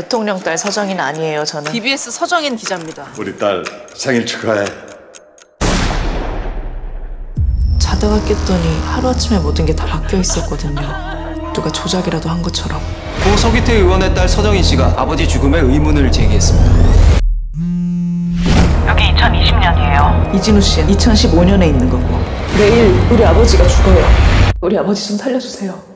대통령 딸 서정인 아니에요, 저는. BBS 서정인 기자입니다. 우리 딸 생일 축하해. 자다가 깼더니 하루아침에 모든 게 다 바뀌어 있었거든요. 누가 조작이라도 한 것처럼. 고 서기태 의원의 딸 서정인 씨가 아버지 죽음에 의문을 제기했습니다. 여기 2020년이에요. 이진우 씨는 2015년에 있는 거고. 내일 우리 아버지가 죽어요. 우리 아버지 좀 살려주세요.